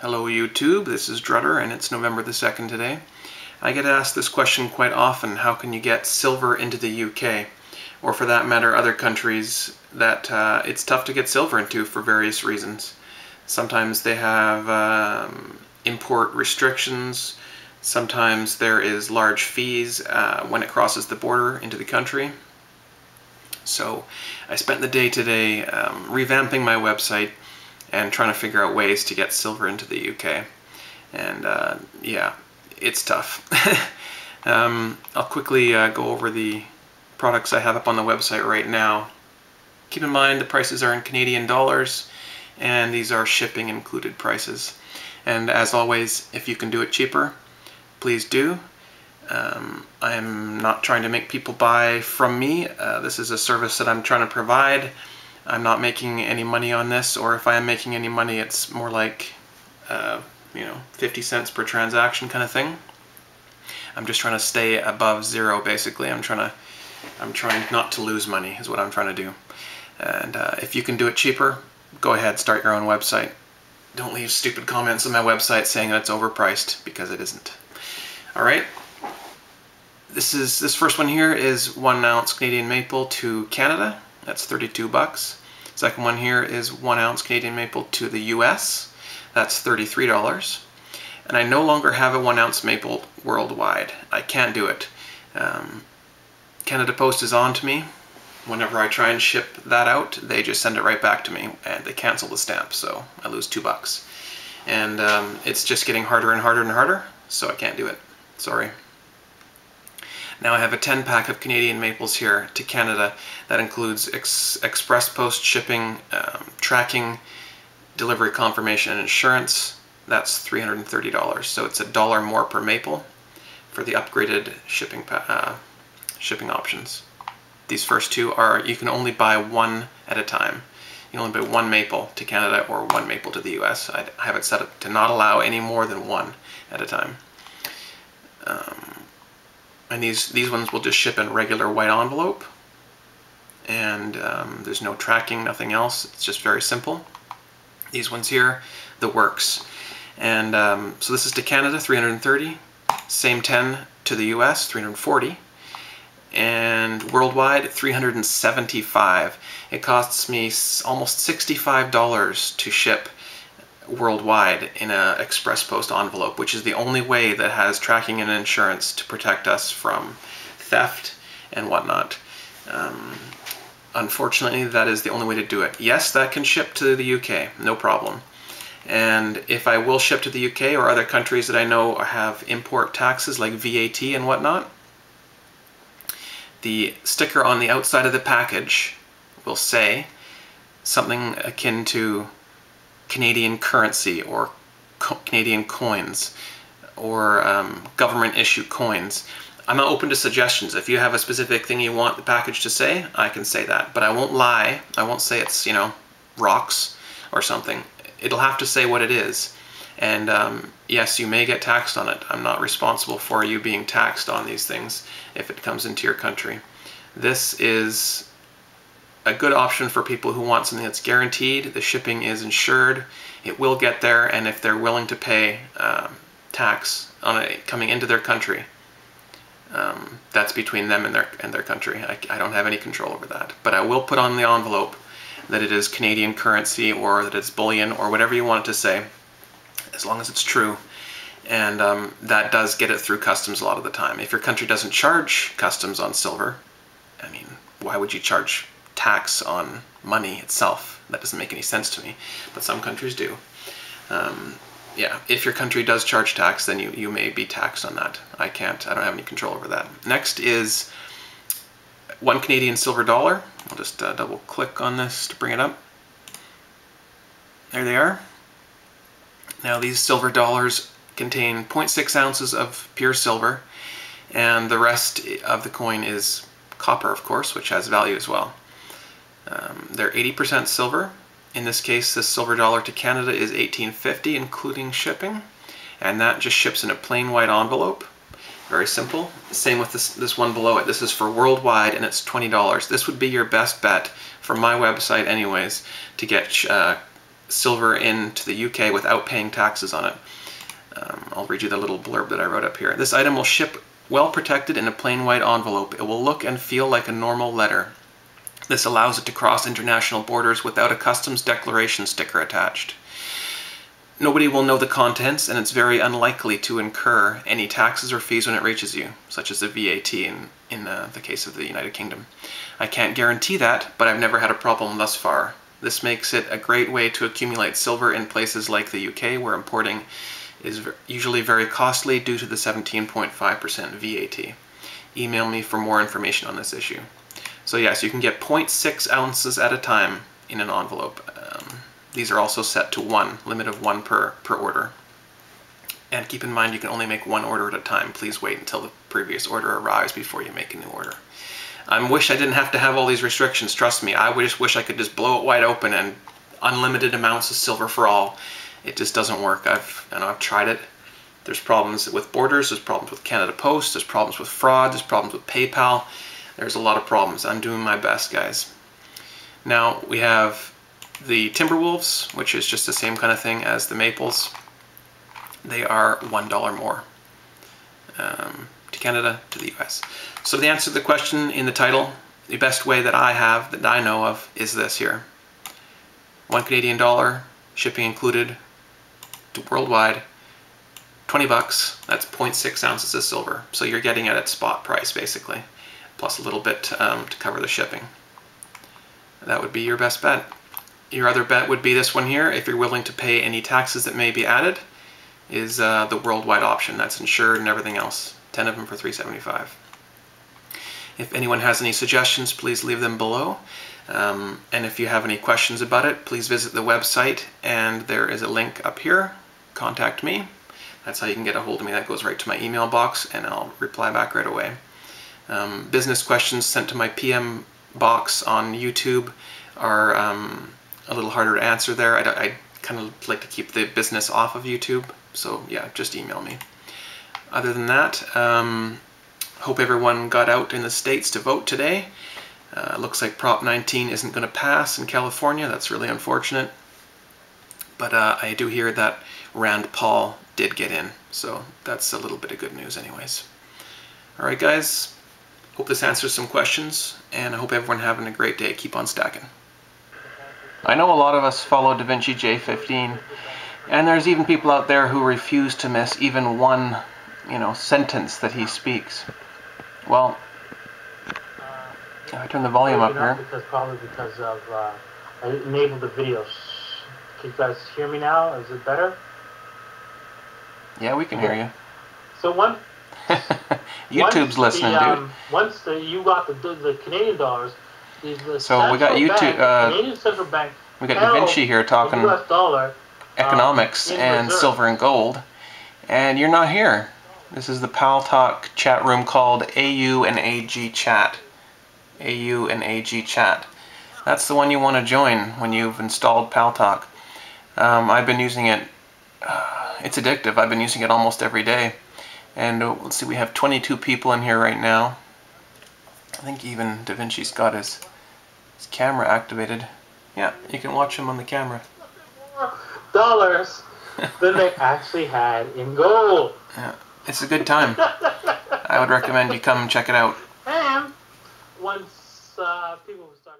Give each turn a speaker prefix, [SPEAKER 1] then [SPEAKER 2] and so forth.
[SPEAKER 1] Hello YouTube, this is D Rutter and it's November the 2nd today. I get asked this question quite often, how can you get silver into the UK? Or for that matter other countries that uh, it's tough to get silver into for various reasons. Sometimes they have um, import restrictions, sometimes there is large fees uh, when it crosses the border into the country. So I spent the day today um, revamping my website and trying to figure out ways to get silver into the UK. And uh, yeah, it's tough. um, I'll quickly uh, go over the products I have up on the website right now. Keep in mind the prices are in Canadian dollars and these are shipping included prices. And as always, if you can do it cheaper, please do. Um, I'm not trying to make people buy from me. Uh, this is a service that I'm trying to provide. I'm not making any money on this, or if I am making any money, it's more like, uh, you know, 50 cents per transaction kind of thing. I'm just trying to stay above zero, basically. I'm trying to, I'm trying not to lose money, is what I'm trying to do. And uh, if you can do it cheaper, go ahead, start your own website. Don't leave stupid comments on my website saying that it's overpriced, because it isn't. All right. This is this first one here is one ounce Canadian maple to Canada. That's 32 bucks. Second one here is one ounce Canadian maple to the US. That's $33. And I no longer have a one ounce maple worldwide. I can't do it. Um, Canada Post is on to me. Whenever I try and ship that out, they just send it right back to me and they cancel the stamp, so I lose two bucks. And um, it's just getting harder and harder and harder, so I can't do it. Sorry. Now I have a 10 pack of Canadian maples here to Canada that includes ex express post shipping, um, tracking, delivery confirmation and insurance. That's $330. So it's a dollar more per maple for the upgraded shipping uh, shipping options. These first two are, you can only buy one at a time. You can only buy one maple to Canada or one maple to the US. I have it set up to not allow any more than one at a time. Um, and these, these ones will just ship in regular white envelope. And um, there's no tracking, nothing else. It's just very simple. These ones here, the works. And um, so this is to Canada, 330. Same 10 to the US, 340. And worldwide, 375. It costs me almost $65 to ship worldwide in an express post envelope, which is the only way that has tracking and insurance to protect us from theft and whatnot. Um, unfortunately, that is the only way to do it. Yes, that can ship to the UK, no problem. And if I will ship to the UK or other countries that I know have import taxes like VAT and whatnot, the sticker on the outside of the package will say something akin to Canadian currency or co Canadian coins or um, government issued coins. I'm open to suggestions. If you have a specific thing you want the package to say, I can say that. But I won't lie. I won't say it's, you know, rocks or something. It'll have to say what it is. And um, yes, you may get taxed on it. I'm not responsible for you being taxed on these things if it comes into your country. This is a good option for people who want something that's guaranteed. The shipping is insured. It will get there, and if they're willing to pay um, tax on it coming into their country, um, that's between them and their and their country. I, I don't have any control over that. But I will put on the envelope that it is Canadian currency or that it's bullion or whatever you want it to say, as long as it's true. And um, that does get it through customs a lot of the time. If your country doesn't charge customs on silver, I mean, why would you charge tax on money itself. That doesn't make any sense to me, but some countries do. Um, yeah, if your country does charge tax, then you, you may be taxed on that. I can't, I don't have any control over that. Next is one Canadian silver dollar. I'll just uh, double click on this to bring it up. There they are. Now these silver dollars contain 0.6 ounces of pure silver, and the rest of the coin is copper, of course, which has value as well. Um, they're 80% silver. In this case, the silver dollar to Canada is 1850, including shipping. And that just ships in a plain white envelope. Very simple. Same with this, this one below it. This is for worldwide and it's $20. This would be your best bet from my website anyways to get uh, silver into the UK without paying taxes on it. Um, I'll read you the little blurb that I wrote up here. This item will ship well protected in a plain white envelope. It will look and feel like a normal letter. This allows it to cross international borders without a customs declaration sticker attached. Nobody will know the contents, and it's very unlikely to incur any taxes or fees when it reaches you, such as the VAT in, in uh, the case of the United Kingdom. I can't guarantee that, but I've never had a problem thus far. This makes it a great way to accumulate silver in places like the UK, where importing is usually very costly due to the 17.5% VAT. Email me for more information on this issue. So yes, you can get 0.6 ounces at a time in an envelope. Um, these are also set to one, limit of one per, per order. And keep in mind you can only make one order at a time. Please wait until the previous order arrives before you make a new order. I wish I didn't have to have all these restrictions, trust me. I just wish I could just blow it wide open and unlimited amounts of silver for all. It just doesn't work. I've, know, I've tried it. There's problems with borders, there's problems with Canada Post, there's problems with fraud, there's problems with PayPal. There's a lot of problems. I'm doing my best, guys. Now we have the Timberwolves, which is just the same kind of thing as the Maples. They are $1 more um, to Canada, to the US. So the answer to the question in the title, the best way that I have, that I know of, is this here. One Canadian dollar, shipping included, to worldwide, 20 bucks, that's 0.6 ounces of silver. So you're getting it at spot price, basically, plus a little bit um, to cover the shipping. That would be your best bet. Your other bet would be this one here, if you're willing to pay any taxes that may be added, is uh, the worldwide option. That's insured and everything else. 10 of them for 375 If anyone has any suggestions, please leave them below. Um, and if you have any questions about it, please visit the website and there is a link up here. Contact me. That's how you can get a hold of me. That goes right to my email box and I'll reply back right away. Um, business questions sent to my PM box on YouTube are um, a little harder to answer there. I, I kind of like to keep the business off of YouTube, so yeah, just email me. Other than that, um, hope everyone got out in the States to vote today. Uh, looks like Prop 19 isn't going to pass in California. That's really unfortunate. But uh, I do hear that Rand Paul did get in, so that's a little bit of good news anyways. Alright guys, hope this answers some questions, and I hope everyone having a great day. Keep on stacking. I know a lot of us follow DaVinci J15, and there's even people out there who refuse to miss even one, you know, sentence that he speaks. Well, I turn the volume up here.
[SPEAKER 2] Because probably because of uh, I enabled the videos. Can you guys hear me now? Is it better?
[SPEAKER 1] Yeah, we can hear you.
[SPEAKER 2] So one.
[SPEAKER 1] YouTube's listening, the, um,
[SPEAKER 2] dude. Once the, you got the, the Canadian dollars,
[SPEAKER 1] so we got YouTube.
[SPEAKER 2] uh, Bank,
[SPEAKER 1] we got Da Vinci here talking
[SPEAKER 2] dollar,
[SPEAKER 1] economics um, and reserve. silver and gold, and you're not here. This is the Paltalk chat room called AU and AG Chat. AU and AG Chat. That's the one you want to join when you've installed Paltalk. Um, I've been using it. Uh, it's addictive. I've been using it almost every day. And uh, let's see, we have 22 people in here right now. I think even DaVinci's got his his camera activated. Yeah, you can watch him on the camera.
[SPEAKER 2] Dollars than they actually had in gold.
[SPEAKER 1] Yeah, it's a good time. I would recommend you come check it out.
[SPEAKER 2] And once uh, people started.